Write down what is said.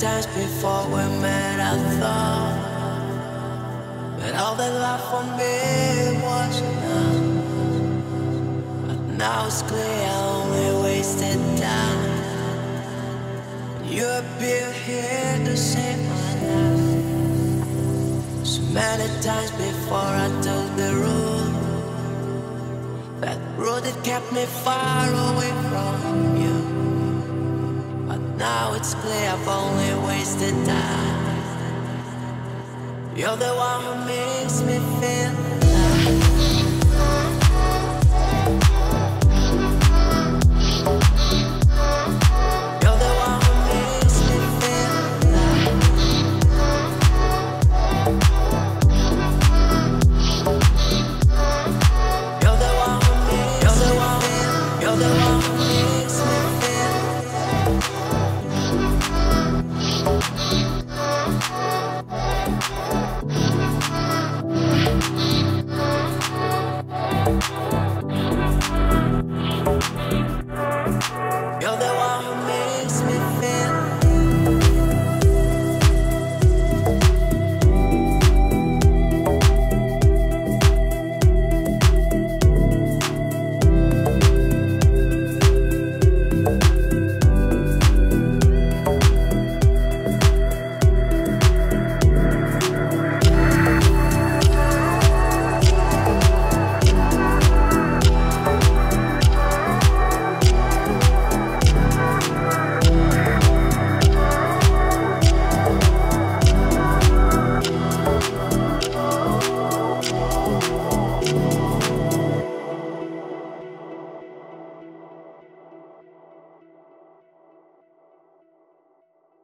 times before we met, I thought that all that love for me was enough. But now it's clear I only wasted time. You appear here to save my life. So many times before I took the road, that road that kept me far away from you. It's clear I've only wasted time. You're the one who makes me feel Bye.